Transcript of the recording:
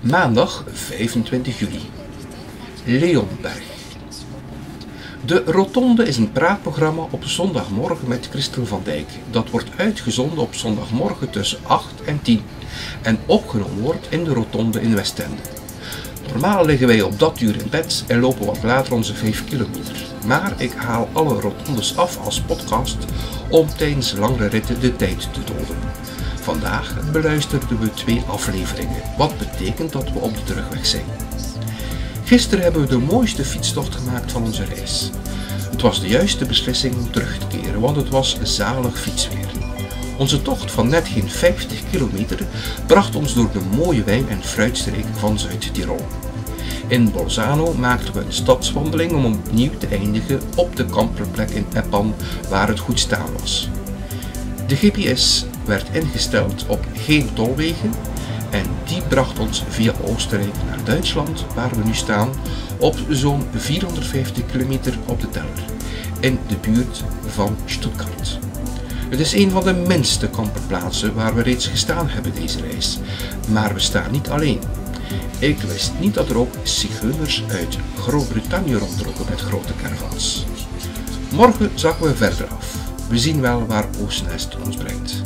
Maandag 25 juli. Leonberg. De Rotonde is een praatprogramma op zondagmorgen met Christel van Dijk. Dat wordt uitgezonden op zondagmorgen tussen 8 en 10 en opgenomen wordt in de Rotonde in Westende. Normaal liggen wij op dat uur in bed en lopen wat later onze 5 kilometer. Maar ik haal alle rotondes af als podcast om tijdens langere ritten de tijd te doden. Vandaag beluisterden we twee afleveringen, wat betekent dat we op de terugweg zijn. Gisteren hebben we de mooiste fietstocht gemaakt van onze reis. Het was de juiste beslissing om terug te keren, want het was zalig fietsweer. Onze tocht van net geen 50 kilometer bracht ons door de mooie wijn- en fruitstreek van Zuid-Tirol. In Bolzano maakten we een stadswandeling om opnieuw te eindigen op de kamperplek in Eppan waar het goed staan was. De GPS werd ingesteld op geen tolwegen en die bracht ons via Oostenrijk naar Duitsland, waar we nu staan, op zo'n 450 kilometer op de teller, in de buurt van Stuttgart. Het is een van de minste kamperplaatsen waar we reeds gestaan hebben deze reis, maar we staan niet alleen. Ik wist niet dat er ook zigeuners uit Groot-Brittannië rondlopen met grote caravans. Morgen zakken we verder af. We zien wel waar Oostnest ons brengt.